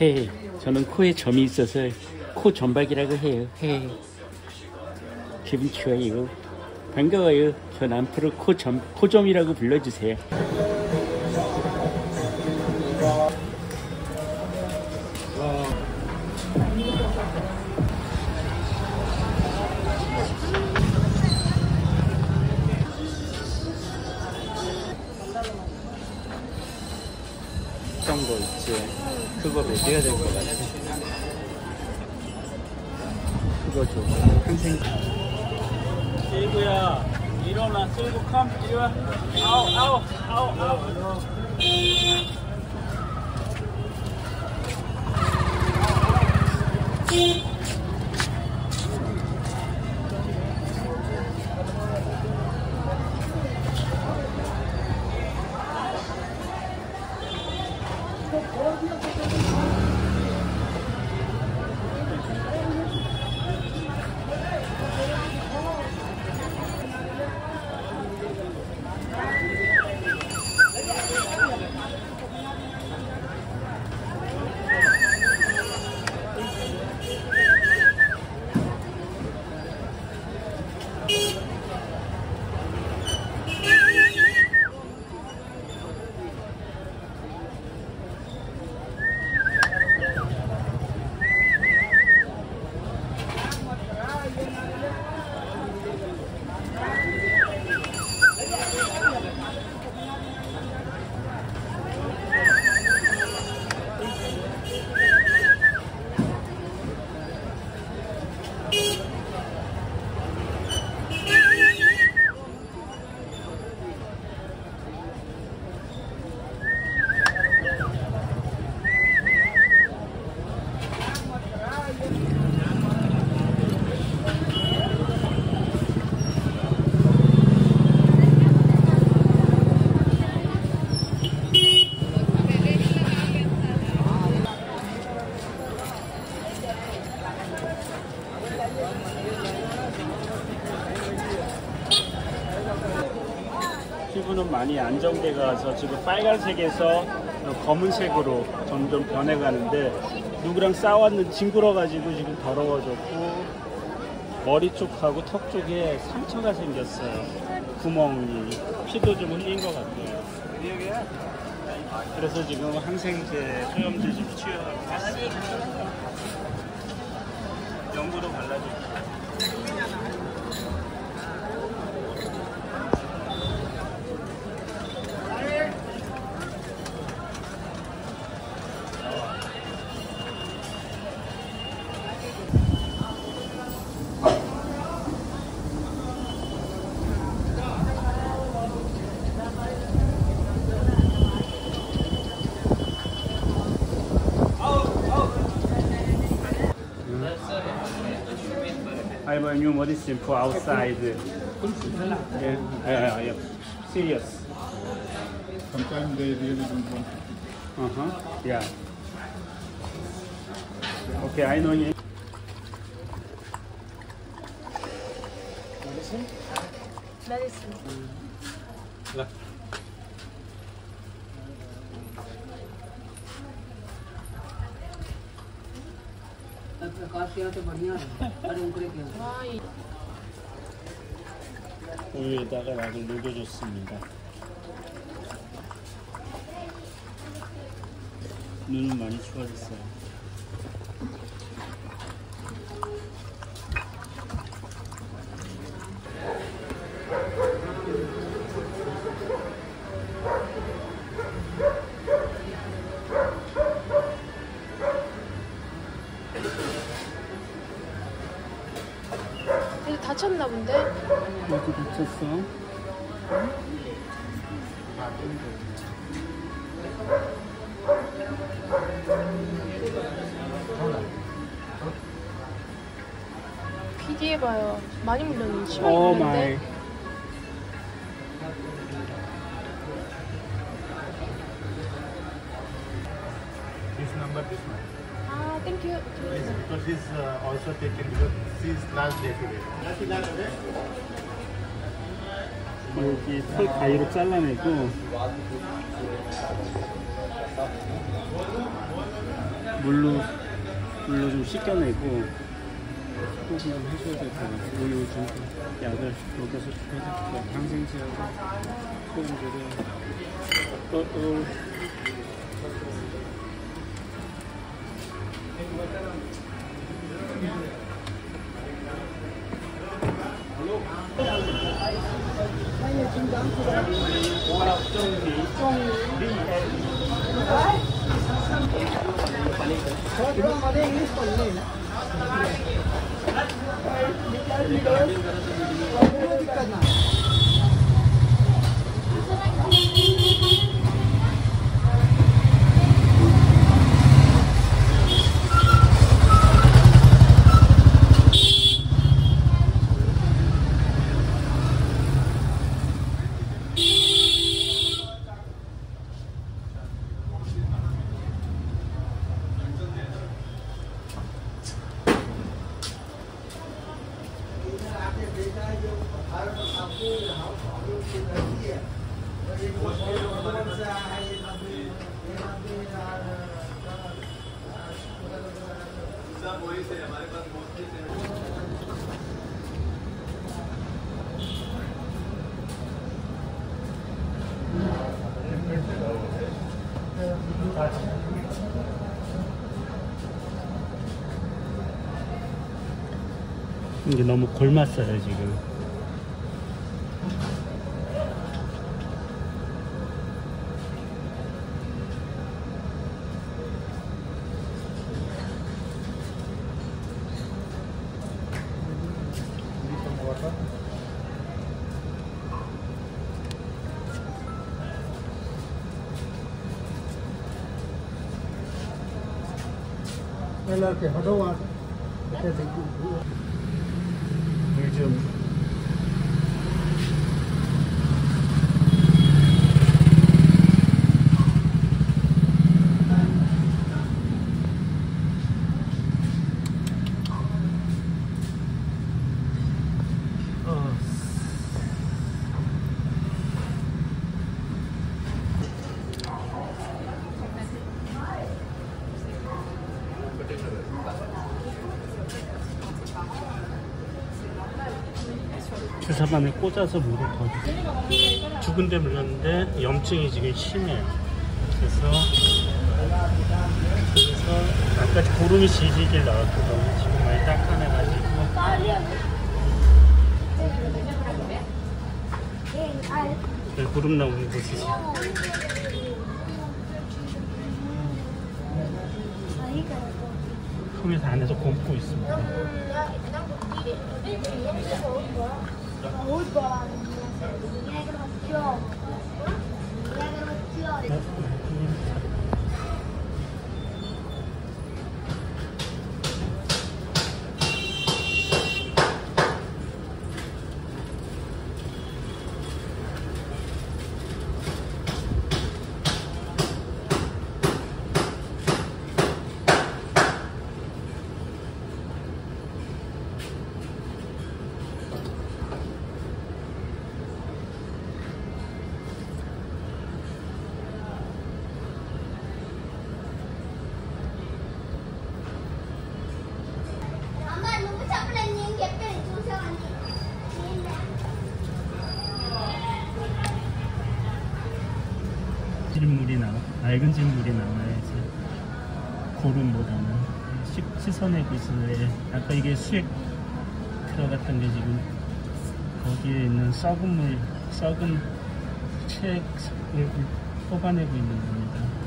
헤 저는 코에 점이 있어서 코 점박이라고 해요. 헤 기분 좋아요. 반가워요. 전 앞으로 코 점, 코점이라고 불러주세요. 어떤 거 있지? 그거 먹여야 될 것 같아. 그거 줘. 항생. 세이구야, 일어나. 세이구 컴, 와. 아우, 아우, 아우, 아우. 피 안정돼 가서 지금 빨간색에서 검은색으로 점점 변해가는데 누구랑 싸웠는지 징그러가지고 지금 더러워졌고 머리 쪽하고 턱 쪽에 상처가 생겼어요. 구멍이 피도 좀 흘린 것 같아요. 그래서 지금 항생제, 소염제 좀 치료하고 있어요. 연고도 발라 I have a new medicine for outside. Yeah, yeah, yeah. Serious. Sometimes they really don't want to. Uh huh. Yeah. Okay, I know you. 메디 किया तो बढ़िया है अरे उनके क्या 와, 이 우유에다가 약을 녹여줬습니다. 눈은 많이 추워졌어요. 다쳤나 본데? 어디 다쳤어? 비디해봐요. 많이 물렸는데 치마 오. 마이. Because she's uh, also taken because she's last day today. 여기 털 가위로 잘라내고 물로 물로 좀 씻겨내고 꼭좀 해줘야 될 것 같아요. 우유 좀 약을 녹여서 될것 같아요. 항생제하고 소금제를 我要中你，中你，来。Terima kasih. 이게 너무 골맞어요 지금. Hot water. Okay, 주사바늘 꽂아서 물을 더 주세요. 죽은 데 물렸는데 염증이 지금 심해요. 그래서 그래서 아까 고름이 질질 나왔거든요. 지금 많이 닦아내가지고 네, 고름 나오는 곳이 통에서 안에서 곰고 있습니다. Mamma, 맑은 질물이 나와야지 고름보다는 씻, 씻어내고 있는데 아까 이게 수액 들어갔던 게 지금 거기에 있는 썩은 물 썩은 체액을 뽑아내고 있는 겁니다.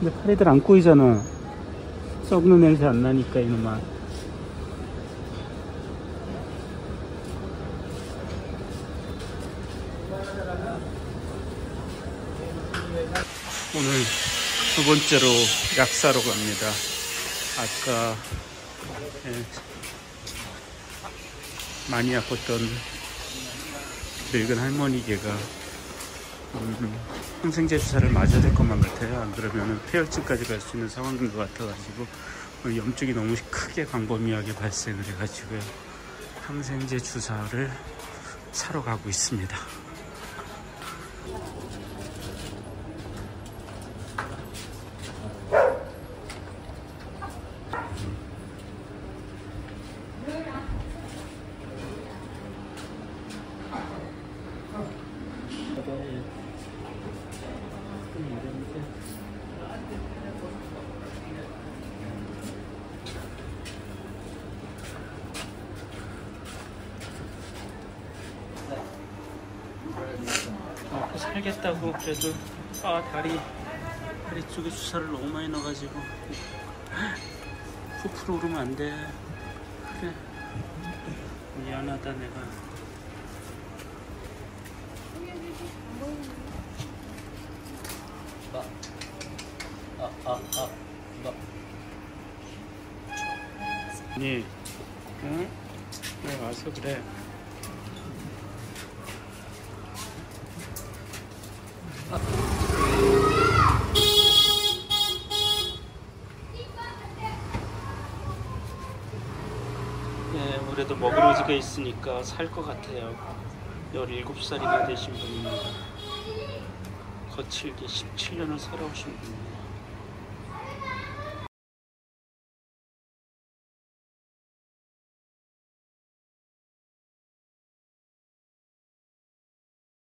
근데 파리들 안 꼬이잖아. 썩는 냄새 안 나니까 이놈아. 오늘 두 번째로 약 사러 갑니다. 아까 예, 많이 아팠던 늙은 할머니 개가 음, 항생제 주사를 맞아야 될 것만 같아요. 안 그러면 폐혈증까지 갈 수 있는 상황인 것 같아가지고 오늘 염증이 너무 크게 광범위하게 발생을 해가지고요. 항생제 주사를 사러 가고 있습니다. 먹고 살겠다고 그래도 아 다리 다리 쪽에 주사를 너무 많이 넣어가지고. 부풀어 오르면 안 돼. 그래. 미안하다 내가. 니 응? 왜 와서 그래 네, 그래도 먹을 의지가 있으니까 살 것 같아요. 17살이나 되신 분입니다. 거칠게 17년을 살아오신 분이에요.